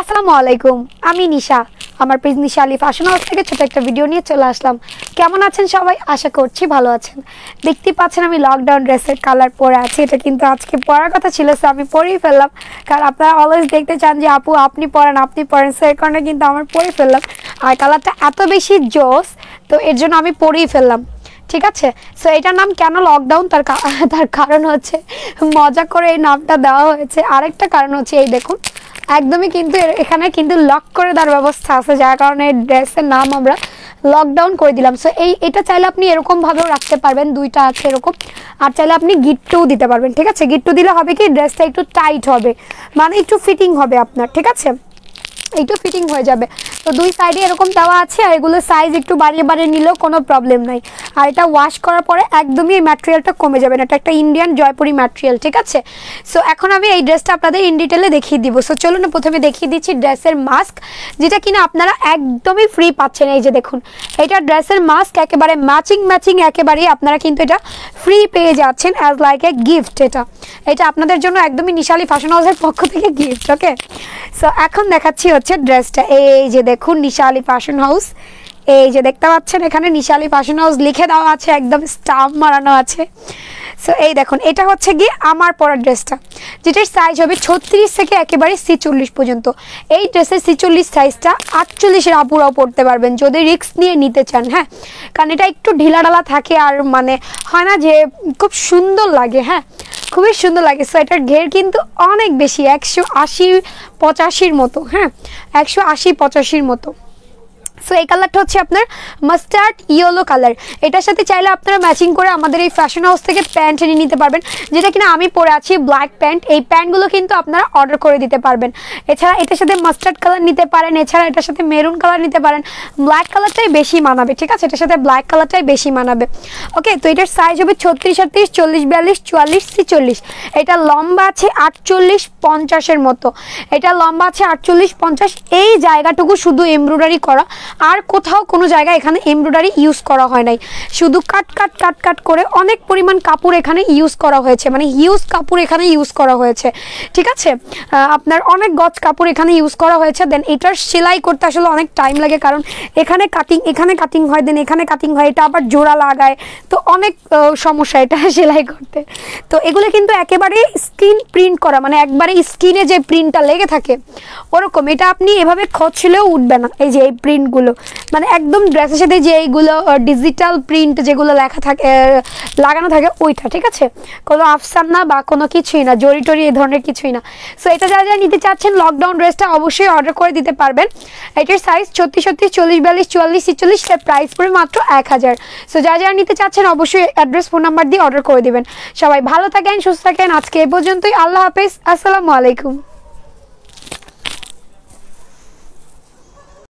আসসালামু আলাইকুম, আমি নিশা। আমার page Nisha Ali fashion house থেকে ছোট একটা ভিডিও নিয়ে চলে আসলাম। কেমন আছেন সবাই? আশা করছি ভালো আছেন। দেখতে পাচ্ছেন আমি লকডাউন ড্রেসের কালার পরে আছি। এটা কিন্তু আজকে পরার কথা ছিল সো আমি পরেই ফেললাম। কারণ আপনারা অলওয়েজ দেখতে চান যে, আপু, আপনি পরেন আপনি পরেন। সো কারণে কিন্তু আমার পরে ফেললাম। আর কালারটা এত বেশি জোস, তো এর জন্য আমি পরেই ফেললাম। ঠিক আছে? সো এটার নাম কেন লকডাউন তার তার কারণ হচ্ছে, মজা করে এই নামটা দেওয়া হয়েছে। আরেকটা কারণ হচ্ছে, এই দেখুন একদমই কিন্তু এখানে কিন্তু লক করে দেওয়ার ব্যবস্থা আছে, যার কারণে ড্রেসের নাম আমরা লকডাউন করে দিলাম। সো এই এটা চাইলে আপনি এরকমভাবেও রাখতে পারবেন, দুইটা আছে এরকম। আর চাইলে আপনি গিট্টুও দিতে পারবেন, ঠিক আছে? গিট্টু দিলে হবে কি ড্রেসটা একটু টাইট হবে মানে একটু ফিটিং হবে আপনার, ঠিক আছে? একটু ফিটিং হয়ে যাবে। তো দুই সাইডে এরকম দেওয়া আছে আর এগুলো সাইজ একটু বাড়িয়ে বাড়িয়ে নিলেও কোনো প্রবলেম নাই। আর এটা ওয়াশ করার পরে একদমই এই ম্যাটেরিয়ালটা কমে যাবে না। এটা একটা ইন্ডিয়ান জয়পুরি ম্যাটেরিয়াল ঠিক আছে? সো এখন আমি এই ড্রেসটা আপনাদের ইন ডিটেলে দেখিয়ে দিব। সো চলুন প্রথমে দেখিয়ে দিচ্ছি ড্রেসের মাস্ক যেটা কিনা আপনারা একদমই ফ্রি পাচ্ছেন। এই যে দেখুন, এটা ড্রেসের মাস্ক একেবারে ম্যাচিং ম্যাচিং একেবারেই আপনারা কিন্তু এটা ফ্রি পেয়ে যাচ্ছেন অ্যাজ লাইক এ গিফট এটা। এটা আপনাদের জন্য একদমই নিশালি ফ্যাশন হাউসের পক্ষ থেকে গিফট ওকে সো এখন দেখাচ্ছি হচ্ছে ড্রেসটা এই যে দেখুন নিশালি ফ্যাশন হাউস এই যে দেখতে পাচ্ছেন এখানে নিশালি ফ্যাশন হাউস লিখে দেওয়া আছে, একদম স্টাম্প মারানো আছে। সো এই দেখুন, এটা হচ্ছে গিয়ে আমার পরার ড্রেসটা, যেটার সাইজ হবে ছত্রিশ থেকে একেবারে ছিচল্লিশ পর্যন্ত। এই ড্রেসের ছিচল্লিশ সাইজটা আটচল্লিশের আপুরাও পড়তে পারবেন, যদি রিস্ক নিয়ে নিতে চান হ্যাঁ? কারণ এটা একটু ঢিলাঢালা থাকে আর মানে হয় না যে খুব সুন্দর লাগে হ্যাঁ? খুবই সুন্দর লাগে। সোয়েটার ঘের কিন্তু অনেক বেশি, একশো আশি পঁচাশির মতো হ্যাঁ? একশো আশি পঁচাশির মতো। সো এই কালারটা হচ্ছে আপনার মাস্টার্ড ইয়েলো কালার এটার সাথে চাইলে আপনারা ম্যাচিং করে আমাদের এই ফ্যাশন হাউস থেকে প্যান্ট নিয়ে নিতে পারবেন। যেটা কিনা আমি পরে আছি ব্ল্যাক প্যান্ট এই প্যান্টগুলো কিন্তু আপনারা অর্ডার করে দিতে পারবেন। এছাড়া এটার সাথে মাস্টার্ড কালার নিতে পারেন, এছাড়া এটার সাথে মেরুন কালার নিতে পারেন। ব্ল্যাক কালারটাই বেশি মানাবে, ঠিক আছে? এটার সাথে ব্ল্যাক কালারটাই বেশি মানাবে। ওকে তো এটার সাইজ হবে ছত্রিশ, আটত্রিশ, চল্লিশ, বিয়াল্লিশ, চুয়াল্লিশ, ছিচল্লিশ। এটা লম্বা আছে আটচল্লিশ পঞ্চাশের মতো। এটা লম্বা আছে আটচল্লিশ পঞ্চাশ। এই জায়গাটুকু শুধু এমব্রয়ডারি করা। আর কোথাও কোনো জায়গায় এখানে এমব্রয়ডারি ইউজ করা হয় নাই। শুধু কাট কাট কাট কাট করে অনেক পরিমাণ কাপড় এখানে ইউজ করা হয়েছে। মানে হিউজ কাপড় এখানে ইউজ করা হয়েছে। ঠিক আছে? আপনার অনেক গজ কাপড় এখানে ইউজ করা হয়েছে। দেন এটার সেলাই করতে আসলে অনেক টাইম লাগে কারণ এখানে কাটিং এখানে কাটিং হয় দেন এখানে কাটিং হয়, এটা আবার জোড়া লাগায়। তো অনেক সমস্যা এটা সেলাই করতে। তো এগুলো কিন্তু একেবারে স্কিন প্রিন্ট করা। মানে একবারে স্কিনে যে প্রিন্টটা লেগে থাকে, ওরকম। এটা আপনি এভাবে খচলেও উঠবে না। এই যে এই প্রিন্টগুলো মানে একদম ড্রেসের সাথে যে এইগুলো ডিজিটাল প্রিন্ট যেগুলো লেখা থাকে লাগানো থাকে, ওইটা, ঠিক আছে? কোনো আফসান না বা কোনো কিছুই না জরি টরি এই ধরনের কিছুই না। সো এটা যারা যারা নিতে চাচ্ছেন লকডাউন ড্রেসটা অবশ্যই অর্ডার করে দিতে পারবেন। এটার সাইজ ছত্রিশ ছত্রিশ, চল্লিশ, বিয়াল্লিশ, চুয়াল্লিশ, ছিচল্লিশ প্রাইস পড়ে মাত্র এক হাজার। সো যারা যারা নিতে চাচ্ছেন, অবশ্যই অ্যাড্রেস ফোন নাম্বার দিয়ে অর্ডার করে দিবেন। সবাই ভালো থাকেন, সুস্থ থাকেন। আজকে এ পর্যন্তই। আল্লাহ হাফেজ। আসসালামু আলাইকুম।